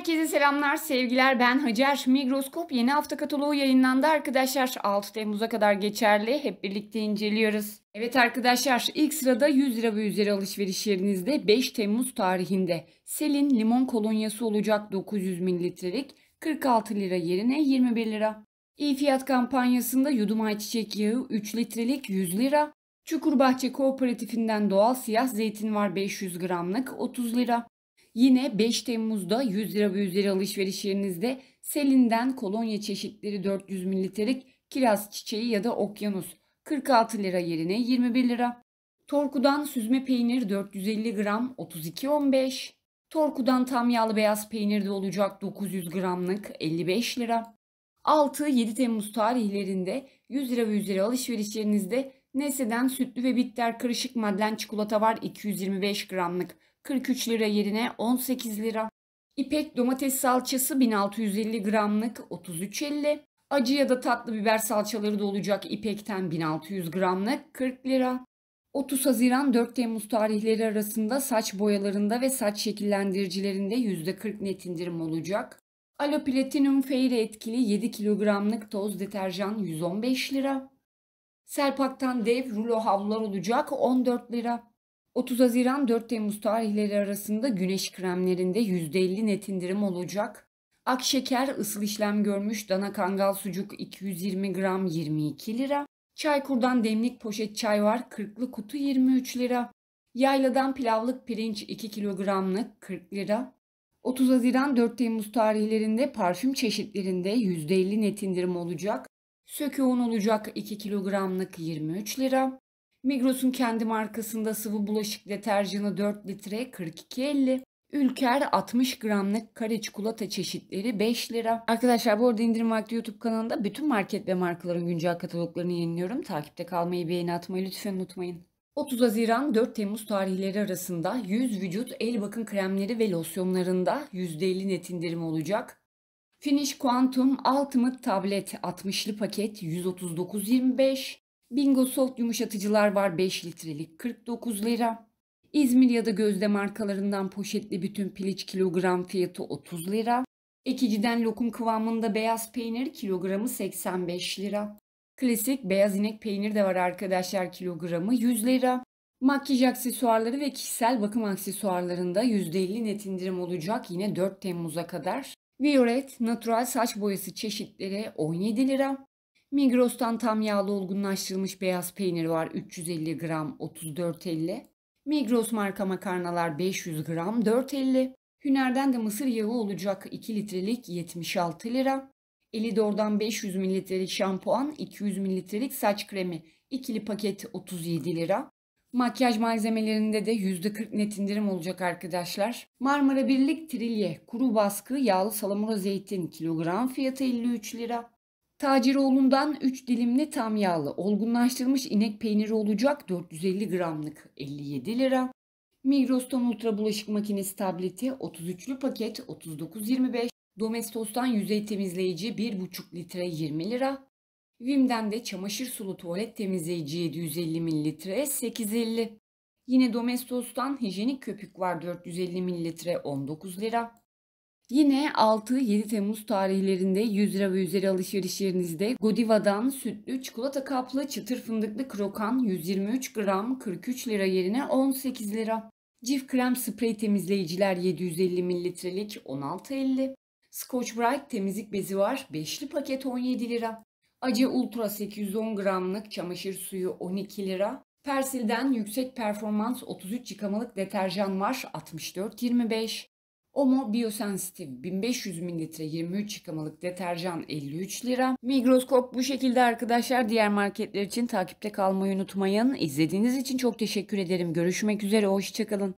Herkese selamlar, sevgiler. Ben Hacer. Migroskop yeni hafta kataloğu yayınlandı arkadaşlar. 6 Temmuz'a kadar geçerli. Hep birlikte inceliyoruz. Evet arkadaşlar, ilk sırada 100 lira ve üzeri alışveriş yerinizde 5 Temmuz tarihinde Selin limon kolonyası olacak 900 mililitrelik 46 lira yerine 21 lira. İyi fiyat kampanyasında yudum ayçiçek yağı 3 litrelik 100 lira. Çukurbahçe Kooperatifinden doğal siyah zeytin var 500 gramlık 30 lira. Yine 5 Temmuz'da 100 lira ve üzeri alışveriş yerinizde Selin'den kolonya çeşitleri 400 mililitrelik kiraz çiçeği ya da okyanus 46 lira yerine 21 lira. Torku'dan süzme peynir 450 gram 32.15. Torku'dan tam yağlı beyaz peynir de olacak 900 gramlık 55 lira. 6-7 Temmuz tarihlerinde 100 lira ve üzeri alışveriş yerinizde Nesle'den sütlü ve bitter karışık madlen çikolata var 225 gramlık 43 lira yerine 18 lira. İpek domates salçası 1650 gramlık 33.50. Acı ya da tatlı biber salçaları da olacak İpek'ten 1600 gramlık 40 lira. 30 Haziran 4 Temmuz tarihleri arasında saç boyalarında ve saç şekillendiricilerinde %40 net indirim olacak. Alo Platinum Fair etkili 7 kilogramlık toz deterjan 115 lira. Selpak'tan dev rulo havlular olacak 14 lira. 30 Haziran 4 Temmuz tarihleri arasında güneş kremlerinde %50 net indirim olacak. Akşeker ısıl işlem görmüş dana kangal sucuk 220 gram 22 lira. Çaykur'dan demlik poşet çay var 40'lı kutu 23 lira. Yayladan pilavlık pirinç 2 kilogramlık 40 lira. 30 Haziran 4 Temmuz tarihlerinde parfüm çeşitlerinde %50 net indirim olacak. Söke un olacak 2 kilogramlık 23 lira. Migros'un kendi markasında sıvı bulaşık deterjanı 4 litre 42.50. Ülker 60 gramlık kare çikolata çeşitleri 5 lira. Arkadaşlar bu arada indirim vakti YouTube kanalında bütün market ve markaların güncel kataloglarını yayınlıyorum. Takipte kalmayı, beğeni atmayı lütfen unutmayın. 30 Haziran 4 Temmuz tarihleri arasında 100 vücut el bakım kremleri ve losyonlarında %50 net indirim olacak. Finish Quantum Ultimate Tablet 60'lı paket 139.25. Bingo Soft yumuşatıcılar var 5 litrelik 49 lira. İzmir ya da Gözde markalarından poşetli bütün piliç kilogram fiyatı 30 lira. Ekiciden lokum kıvamında beyaz peynir kilogramı 85 lira. Klasik beyaz inek peynir de var arkadaşlar kilogramı 100 lira. Makyaj aksesuarları ve kişisel bakım aksesuarlarında %50 net indirim olacak yine 4 Temmuz'a kadar. Violet natural saç boyası çeşitleri 17 lira. Migros'tan tam yağlı olgunlaştırılmış beyaz peynir var 350 gram 34.50. Migros marka makarnalar 500 gram 4.50. Hüner'den de mısır yağı olacak 2 litrelik 76 lira. Elidor'dan 500 mililitrelik şampuan 200 mililitrelik saç kremi ikili paket 37 lira. Makyaj malzemelerinde de %40 net indirim olacak arkadaşlar. Marmara Birlik Trilye kuru baskı yağlı salamura zeytin kilogram fiyatı 53 lira. Taciroğlu'ndan 3 dilimli tam yağlı olgunlaştırılmış inek peyniri olacak 450 gramlık 57 lira. Migros'tan ultra bulaşık makinesi tableti 33'lü paket 39.25. Domestos'tan yüzey temizleyici 1,5 litre 20 lira. Vim'den de çamaşır sulu tuvalet temizleyici 750 mililitre 8.50. Yine Domestos'tan hijyenik köpük var 450 mililitre 19 lira. Yine 6-7 Temmuz tarihlerinde 100 lira ve üzeri alışveriş yerinizde Godiva'dan sütlü çikolata kaplı çıtır fındıklı krokan 123 gram 43 lira yerine 18 lira. Cif krem sprey temizleyiciler 750 mililitrelik 16.50. Scotch Brite temizlik bezi var 5'li paket 17 lira. Acı Ultra 810 gramlık çamaşır suyu 12 lira. Persil'den yüksek performans 33 yıkamalık deterjan var 64.25. Omo Biosensitive 1500 mililitre 23 yıkamalık deterjan 53 lira. Migroskop bu şekilde arkadaşlar. Diğer marketler için takipte kalmayı unutmayın. İzlediğiniz için çok teşekkür ederim. Görüşmek üzere. Hoşçakalın.